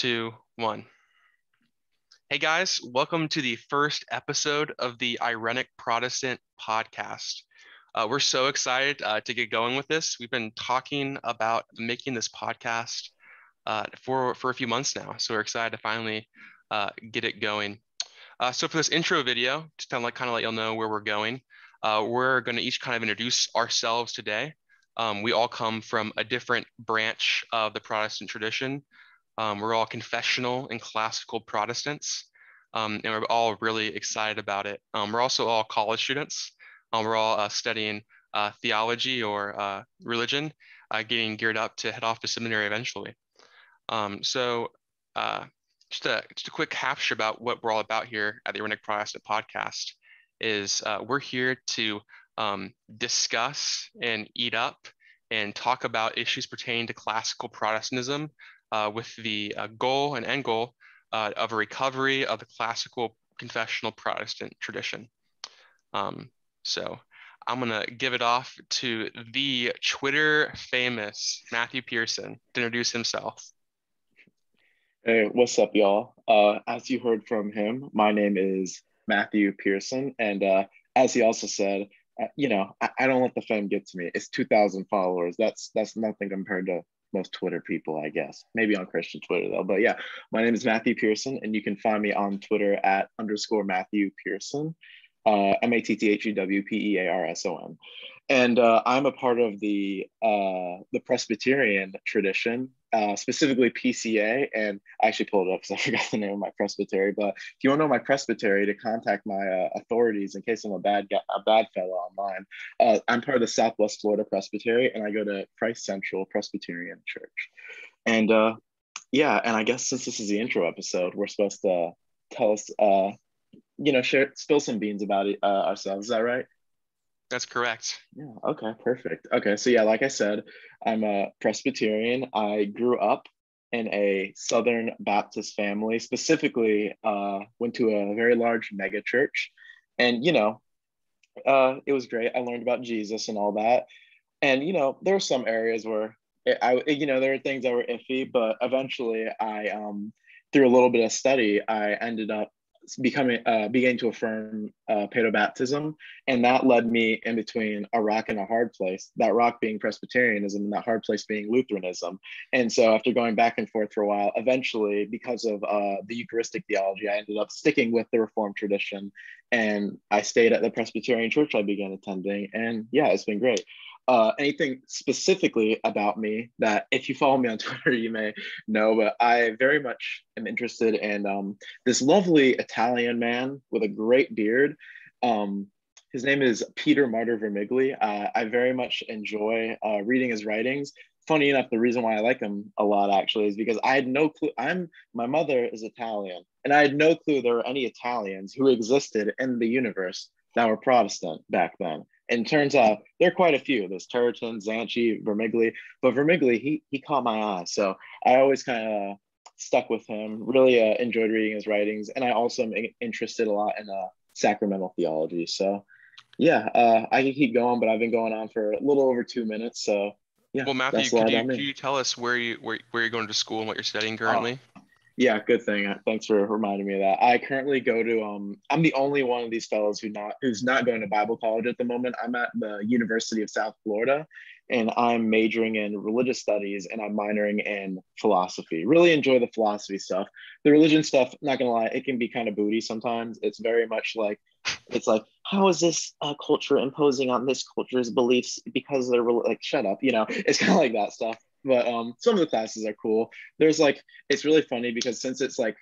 two, one. Hey guys, welcome to the first episode of the Irenic Protestant podcast. Uh, we're so excited uh, to get going with this. We've been talking about making this podcast uh, for, for a few months now, so we're excited to finally uh, get it going. Uh, so for this intro video, to kind of like kind of let y'all know where we're going, uh, we're going to each kind of introduce ourselves today. Um, we all come from a different branch of the Protestant tradition. Um, we're all confessional and classical Protestants, um, and we're all really excited about it. Um, we're also all college students. Um, we're all uh, studying uh, theology or uh, religion, uh, getting geared up to head off to seminary eventually. Um, so uh, just a, just a quick capture about what we're all about here at the Irenic Protestant podcast is uh, we're here to um, discuss and eat up and talk about issues pertaining to classical Protestantism with the uh, goal and end goal uh, of a recovery of the classical confessional Protestant tradition. Um, so I'm gonna give it off to the Twitter famous Matthew Pearson to introduce himself. Hey, what's up, y'all? Uh, as you heard from him, my name is Matthew Pearson, and uh, as he also said, uh, you know, I, I, don't let the fame get to me. It's 2,000 followers. That's that's nothing compared to most Twitter people, I guess. Maybe on Christian Twitter though. But yeah, my name is Matthew Pearson, and you can find me on Twitter at underscore Matthew Pearson, uh, M A T T H E W P E A R S O N. And uh, I'm a part of the uh, the Presbyterian tradition, uh, specifically PCA. And I actually pulled it up because I forgot the name of my presbytery. But if you want to know my presbytery, to contact my uh, authorities in case I'm a bad guy, a bad fellow online. Uh, I'm part of the Southwest Florida Presbytery, and I go to Christ Central Presbyterian Church. And uh, yeah, and I guess since this is the intro episode, we're supposed to tell us, you know, share spill some beans about it ourselves. Is that right? That's correct. Yeah. Okay. Perfect. Okay. So yeah, like I said, I'm a Presbyterian. I grew up in a Southern Baptist family. Specifically, uh, went to a very large mega church, and you know, uh, it was great. I learned about Jesus and all that. And you know, there were some areas where it, I, you know, there were things that were iffy, but eventually, I, um, through a little bit of study, I ended up becoming uh, beginning to affirm uh, baptism, and that led me in between a rock and a hard place. That rock being Presbyterianism, and that hard place being Lutheranism. And so, after going back and forth for a while, eventually, because of uh, the Eucharistic theology, I ended up sticking with the Reformed tradition, and I stayed at the Presbyterian church I began attending. And yeah, it's been great uh, anything specifically about me that if you follow me on Twitter, you may know, but I very much am interested in um, this lovely Italian man with a great beard. Um, his name is Peter Martyr Vermigli. Uh, I very much enjoy uh, reading his writings. Funny enough, the reason why I like him a lot actually is because I had no clue. I'm my mother is Italian, and I had no clue there were any Italians who existed in the universe that were Protestant back then. And turns out there are quite a few. There's Turretin, Zanchi, Vermigli, but Vermigli, he he caught my eye. So I always kind of stuck with him. Really uh, enjoyed reading his writings, and I also am interested a lot in uh, sacramental theology. So yeah, uh, I can keep going, but I've been going on for a little over two minutes. So yeah. Well, Matthew, could you, could you tell us where you where, where you're going to school and what you're studying currently? Oh, yeah, good thing. Thanks for reminding me of that. I currently go to um I'm the only one of these fellows who not who's not going to Bible college at the moment. I'm at the University of South Florida and I'm majoring in religious studies and I'm minoring in philosophy. Really enjoy the philosophy stuff. The religion stuff, not gonna lie, it can be kind of booty sometimes. It's very much like it's like how is this uh, culture imposing on this culture's beliefs because they're like shut up, you know? It's kind of like that stuff but um some of the classes are cool. There's like it's really funny because since it's like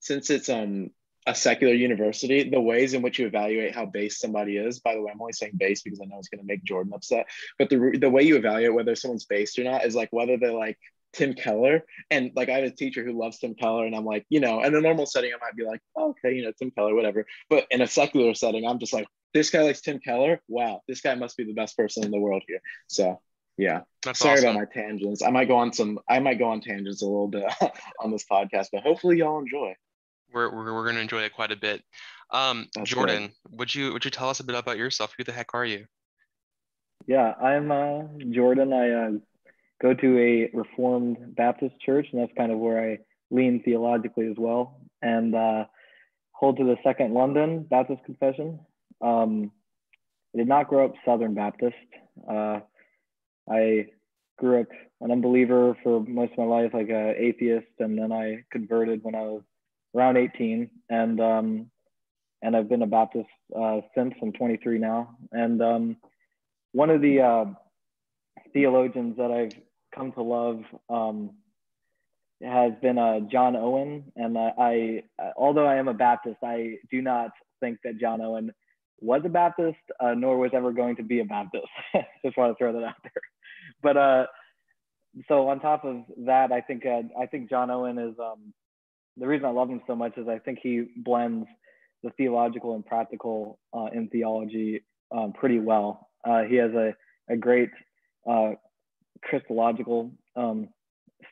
since it's um a secular university the ways in which you evaluate how base somebody is by the way i'm only saying base because i know it's going to make jordan upset but the, the way you evaluate whether someone's based or not is like whether they're like tim keller. And like i have a teacher who loves tim keller and i'm like you know in a normal setting i might be like oh, okay you know tim keller whatever. But in a secular setting i'm just like this guy likes tim keller? Wow this guy must be the best person in the world here. So yeah That's sorry awesome. about my tangents i might go on some i might go on tangents a little bit on this podcast but hopefully y'all enjoy we're, we're, we're going to enjoy it quite a bit um, jordan great. would you would you tell us a bit about yourself who the heck are you yeah i'm uh, jordan i uh, go to a reformed baptist church and that's kind of where i lean theologically as well, and uh, hold to the Second London Baptist Confession. Um, I did not grow up Southern Baptist. I grew up an unbeliever for most of my life, like an atheist, and then I converted when I was around 18, and um, and I've been a Baptist uh, since. I'm 23 now, and um, one of the uh, theologians that I've come to love um, has been uh, John Owen, and I, I, although I am a Baptist, I do not think that John Owen was a Baptist, uh, nor was ever going to be a Baptist. Just want to throw that out there. But uh, so on top of that, I think uh, I think John Owen is um, the reason I love him so much is I think he blends the theological and practical uh, in theology um, pretty well. Uh, he has a, a great uh, Christological um,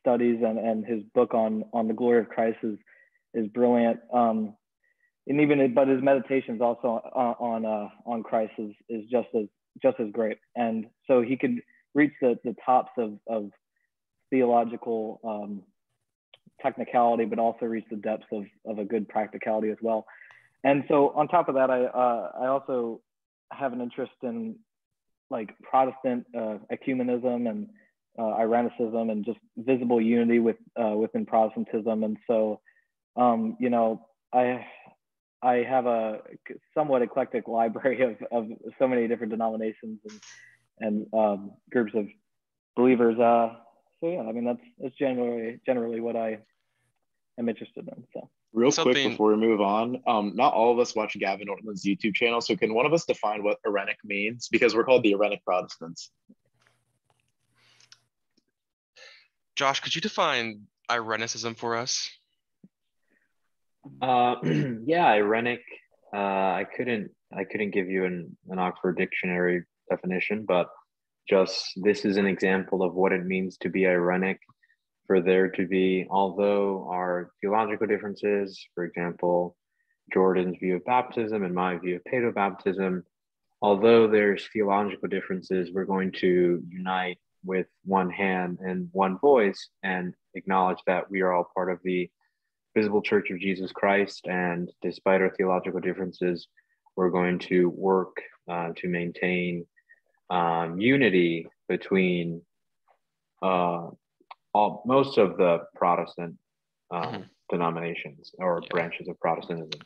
studies and, and his book on on the glory of Christ is is brilliant. Um, and even but his meditations also on on, uh, on Christ is, is just as just as great. And so he could reach the, the tops of, of theological um, technicality, but also reach the depths of, of a good practicality as well. And so on top of that, I uh, I also have an interest in like Protestant uh, ecumenism and uh, Irenicism and just visible unity with uh, within Protestantism. And so, um, you know, I I have a somewhat eclectic library of, of so many different denominations and and um, groups of believers. Uh, so yeah, I mean that's that's generally generally what I am interested in. So. Real Something... quick before we move on, um, not all of us watch Gavin Ortlund's YouTube channel. So can one of us define what Irenic means? Because we're called the Irenic Protestants. Josh, could you define Irenicism for us? Uh, yeah, Irenic. Uh, I couldn't. I couldn't give you an, an Oxford Dictionary definition, but just this is an example of what it means to be Irenic. for there to be, although our theological differences, for example, Jordan's view of baptism and my view of paedobaptism, although there's theological differences, we're going to unite with one hand and one voice and acknowledge that we are all part of the visible church of Jesus Christ. And despite our theological differences, we're going to work uh, to maintain um, unity between uh, all most of the Protestant um, mm-hmm. denominations or yeah. branches of Protestantism.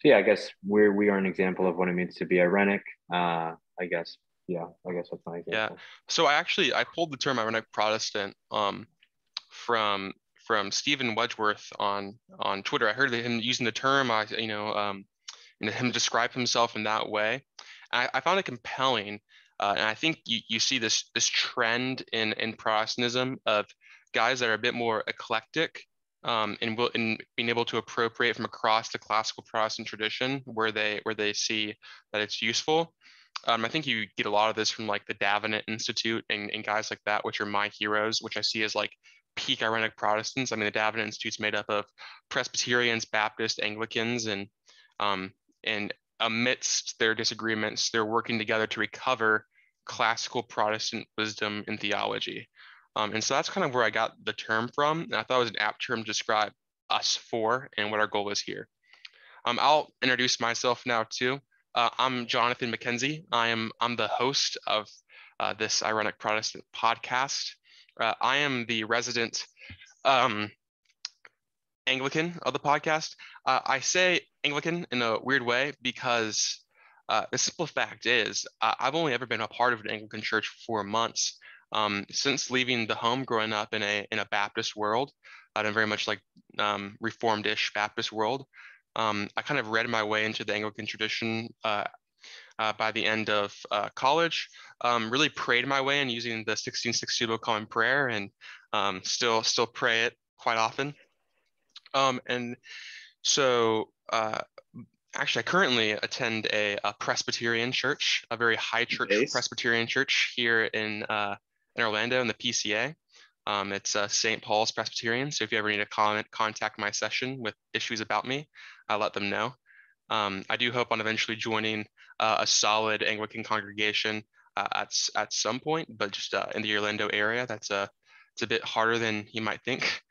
So yeah, I guess we're we are an example of what it means to be Irenic. Uh, I guess yeah, I guess that's my example. Yeah. So I actually I pulled the term Irenic Protestant um, from from Steven Wedgeworth on on Twitter. I heard him using the term. I you know um, him describe himself in that way. I, I found it compelling, uh, and I think you, you see this this trend in in Protestantism of guys that are a bit more eclectic um, and will in being able to appropriate from across the classical Protestant tradition where they where they see that it's useful. Um, I think you get a lot of this from like the Davenant Institute and, and guys like that, which are my heroes, which I see as like peak Irenic Protestants. I mean, the Davenant Institute's made up of Presbyterians, Baptists, Anglicans, and um, and amidst their disagreements, they're working together to recover classical Protestant wisdom and theology. Um, and so that's kind of where I got the term from. And I thought it was an apt term to describe us for and what our goal is here. Um, I'll introduce myself now too. Uh, I'm Jonathan McKenzie. I am I'm the host of uh, this Irenic Protestant podcast. Uh, I am the resident um, Anglican of the podcast. Uh, I say Anglican in a weird way because uh, the simple fact is I've only ever been a part of an Anglican church for months. Um, since leaving the home, growing up in a in a Baptist world, uh, in a very much like um, Reformed-ish Baptist world, um, I kind of read my way into the Anglican tradition uh, uh, by the end of uh, college. Um, really prayed my way in using the 1660 Book Common Prayer, and um, still still pray it quite often. Um, and so uh, actually, I currently attend a, a, Presbyterian church, a very high church nice. Presbyterian church here in uh, in Orlando in the PCA. Um, it's uh, St. Paul's Presbyterian. So if you ever need to comment, contact my session with issues about me, I'll let them know. Um, I do hope on eventually joining uh, a solid Anglican congregation uh, at, at some point, but just uh, in the Orlando area, that's a, it's a bit harder than you might think.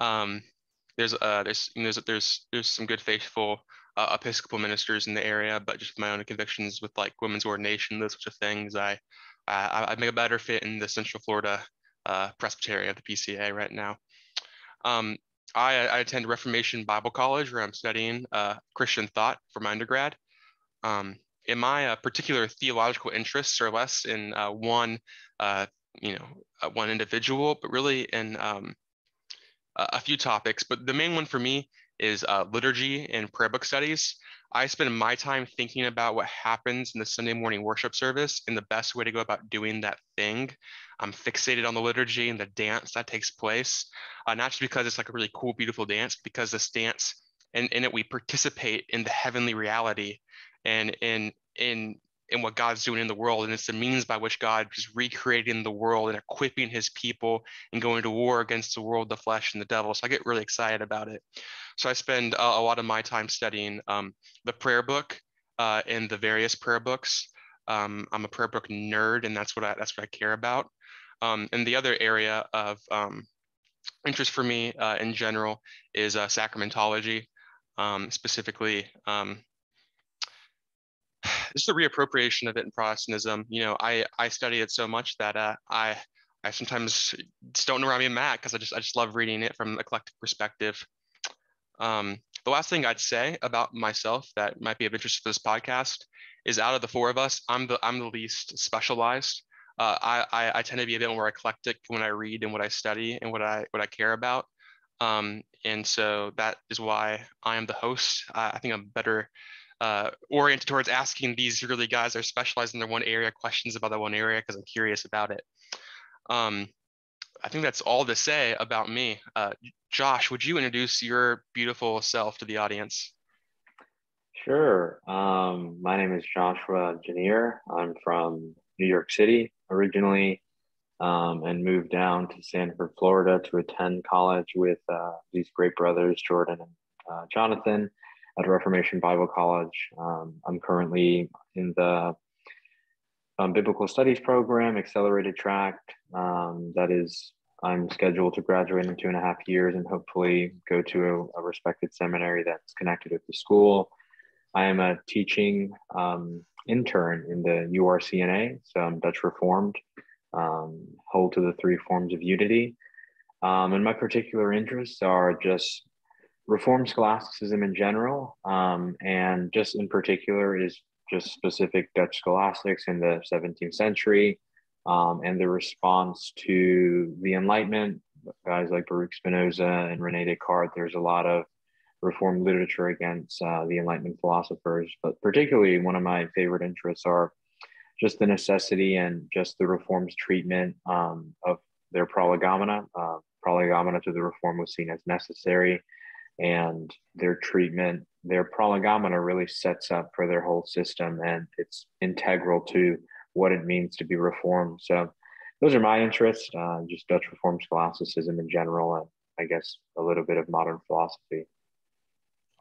Um, there's uh there's you know, there's there's there's some good faithful uh, Episcopal ministers in the area, but just my own convictions with like women's ordination, those sorts of things, I I, I make a better fit in the Central Florida uh, Presbytery of the PCA right now. Um, I, I, attend Reformation Bible College where I'm studying uh, Christian thought for my undergrad. Um, in my uh, particular theological interests are less in uh, one, uh, you know, uh, one individual, but really in um, a few topics. But the main one for me is uh, liturgy and prayer book studies. I spend my time thinking about what happens in the Sunday morning worship service and the best way to go about doing that thing. I'm fixated on the liturgy and the dance that takes place, uh, not just because it's like a really cool, beautiful dance, because this dance and in it we participate in the heavenly reality and in in in what God's doing in the world. And it's the means by which God is recreating the world and equipping his people and going to war against the world, the flesh, and the devil. So I get really excited about it. So I spend a, a lot of my time studying um, the prayer book uh, and the various prayer books. Um, I'm a prayer book nerd, and that's what I, that's what I care about. Um, and the other area of um, interest for me uh, in general is uh, sacramentology, um, specifically um, just the reappropriation of it in Protestantism. You know, I I study it so much that uh, I I sometimes don't know where I'm at because I just I just love reading it from an eclectic perspective. Um, the last thing I'd say about myself that might be of interest for this podcast is out of the four of us, I'm the I'm the least specialized. Uh, I, I, I tend to be a bit more eclectic when I read and what I study and what I what I care about. Um, and so that is why I am the host. I, I think I'm better uh, oriented towards asking these really guys that are specialized in their one area questions about that one area because I'm curious about it. Um, I think that's all to say about me. Uh, Josh, would you introduce your beautiful self to the audience? Sure. Um, my name is Joshua Janniere. I'm from New York City originally um, and moved down to Sanford, Florida to attend college with uh, these great brothers, Jordan and uh, Jonathan at Reformation Bible College. Um, I'm currently in the um, Biblical Studies program, accelerated track. Um, that is, I'm scheduled to graduate in two and a half years and hopefully go to a, a respected seminary that's connected with the school. I am a teaching um, intern in the URCNA, so I'm Dutch Reformed, um, hold to the three forms of unity. Um, and my particular interests are just Reformed scholasticism in general, um, and just in particular is just specific Dutch scholastics in the 17th century um, and the response to the Enlightenment. Guys like Baruch Spinoza and Rene Descartes, there's a lot of Reformed literature against uh, the Enlightenment philosophers, but particularly one of my favorite interests are just the necessity and just the Reform's treatment um, of their prolegomena. Uh, prolegomena to the Reform was seen as necessary and their treatment, their prolegomena really sets up for their whole system and it's integral to what it means to be reformed. So those are my interests, uh, just Dutch Reformed scholasticism in general, and I guess a little bit of modern philosophy.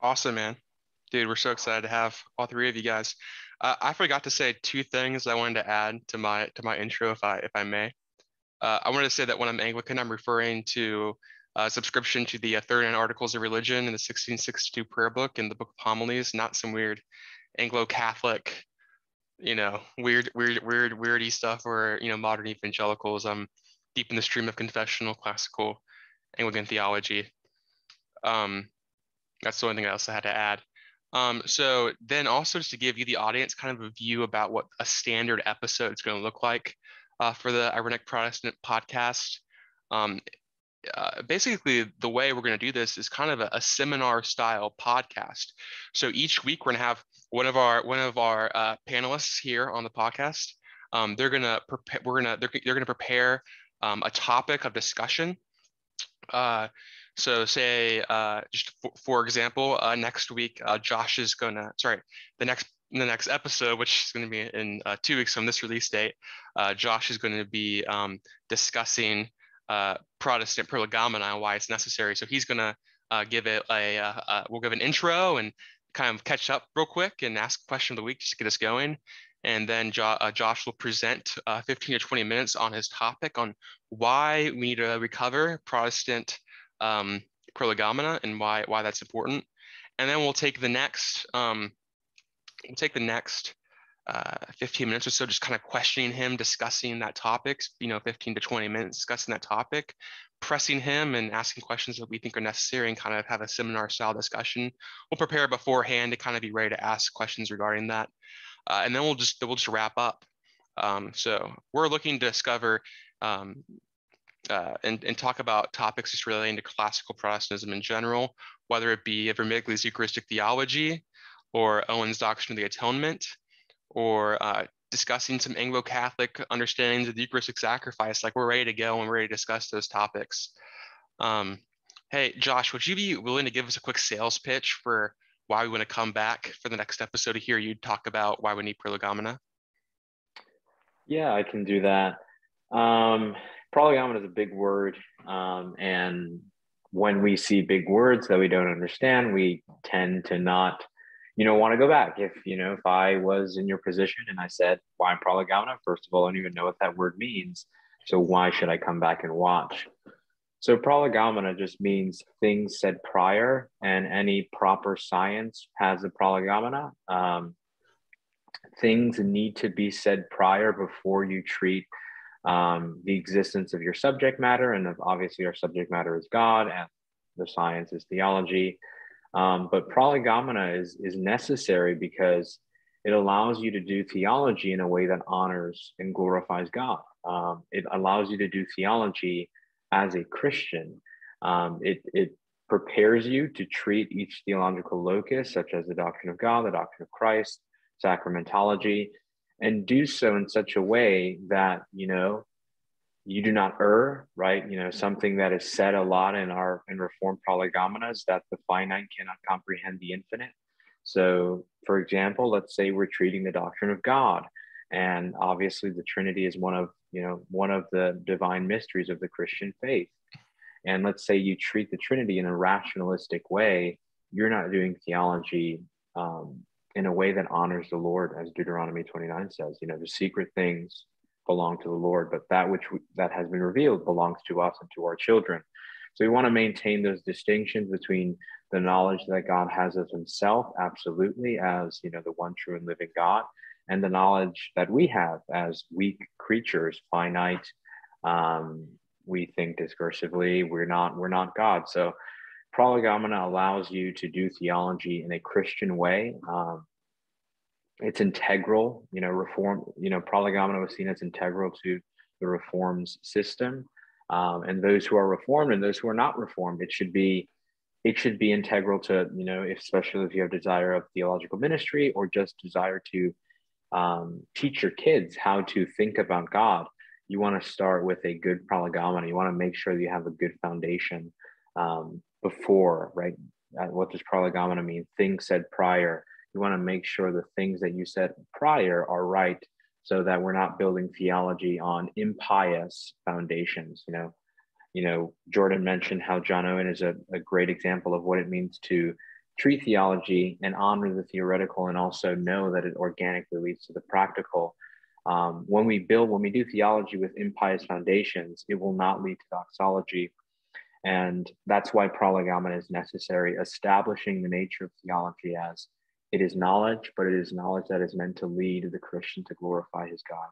Awesome, man. Dude, we're so excited to have all three of you guys. Uh, I forgot to say two things I wanted to add to my to my intro, if I if I may. Uh, I wanted to say that when I'm Anglican, I'm referring to uh, subscription to the uh, 39 Articles of Religion and the 1662 Prayer Book and the Book of Homilies, not some weird Anglo-Catholic, you know, weird, weird, weird, weirdy stuff or, you know, modern evangelicals. I'm deep in the stream of confessional classical Anglican theology. Um, that's the only thing I also had to add. Um, so then also just to give you the audience kind of a view about what a standard episode is going to look like uh, for the Irenic Protestant podcast. Um, uh, basically the way we're going to do this is kind of a, a, seminar style podcast. So each week we're going to have one of our one of our uh, panelists here on the podcast. Um, they're going to prepare we're going to they're, they're going to prepare um, a topic of discussion. Uh, so say uh, just for, for example uh, next week josh is going to sorry the next in the next episode, which is going to be in uh, two weeks from this release date, uh, Josh is going to be um, discussing uh, Protestant prolegomena and why it's necessary. So he's going to uh, give it a, uh, uh, we'll give an intro and kind of catch up real quick and ask question of the week just to get us going. And then jo- uh, Josh will present uh, 15 to 20 minutes on his topic on why we need to recover Protestant um, prolegomena and why why that's important. And then we'll take the next um, we'll take the next uh, 15 minutes or so, just kind of questioning him, discussing that topic, you know, 15 to 20 minutes discussing that topic, pressing him and asking questions that we think are necessary and kind of have a seminar style discussion. We'll prepare beforehand to kind of be ready to ask questions regarding that. Uh, and then we'll just, we'll just wrap up. Um, so we're looking to discover um, uh, and, and talk about topics just relating to classical Protestantism in general, whether it be Vermigli's Eucharistic theology or Owen's doctrine of the atonement, or uh, discussing some Anglo-Catholic understandings of the Eucharistic sacrifice, like we're ready to go and we're ready to discuss those topics. Um, hey, Josh, would you be willing to give us a quick sales pitch for why we want to come back for the next episode to hear you talk about why we need prolegomena? Yeah, I can do that. Um, prolegomena is a big word, um, and when we see big words that we don't understand, we tend to not you know, want to go back. If, you know, if I was in your position and I said, why I'm prolegomena, first of all, I don't even know what that word means. So why should I come back and watch? So prolegomena just means things said prior, and any proper science has a prolegomena. Um, things need to be said prior before you treat um, the existence of your subject matter. And obviously, our subject matter is God, and the science is theology. Um, but prolegomena is, is necessary because it allows you to do theology in a way that honors and glorifies God. Um, it allows you to do theology as a Christian. Um, it, it prepares you to treat each theological locus, such as the doctrine of God, the doctrine of Christ, sacramentology, and do so in such a way that, you know, you do not err, right? You know, something that is said a lot in our in Reformed prolegomena is that the finite cannot comprehend the infinite. So, for example, let's say we're treating the doctrine of God, and obviously the Trinity is one of you know one of the divine mysteries of the Christian faith. And let's say you treat the Trinity in a rationalistic way, you're not doing theology um, in a way that honors the Lord, as Deuteronomy 29 says. You know, the secret things belong to the Lord, but that which we, that has been revealed belongs to us and to our children. So we want to maintain those distinctions between the knowledge that God has of himself, absolutely, as you know, the one true and living God, and the knowledge that we have as weak creatures, finite. Um, we think discursively, we're not, we're not God. So prolegomena allows you to do theology in a Christian way. Um, it's integral you know reform you know prolegomena was seen as integral to the reforms system. Um, and those who are reformed and those who are not reformed it should be it should be integral to you know if, especially if you have desire of theological ministry or just desire to um, teach your kids how to think about god you want to start with a good prolegomena you want to make sure that you have a good foundation um, before right? Uh, what does prolegomena mean? Things said prior you want to make sure the things that you said prior are right so that we're not building theology on impious foundations you know? You know jordan mentioned how john owen is a, a great example of what it means to treat theology and honor the theoretical and also know that it organically leads to the practical. Um, when we build when we do theology with impious foundations it will not lead to doxology. And that's why prolegomena is necessary establishing the nature of theology as it is knowledge, but it is knowledge that is meant to lead the Christian to glorify his God.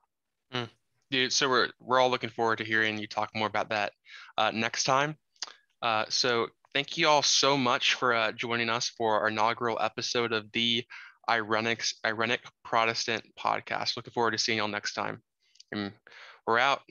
Mm. Dude, so we're we're all looking forward to hearing you talk more about that uh, next time. Uh, so thank you all so much for uh, joining us for our inaugural episode of the Irenic Irenic Protestant podcast. Looking forward to seeing y'all next time. And we're out.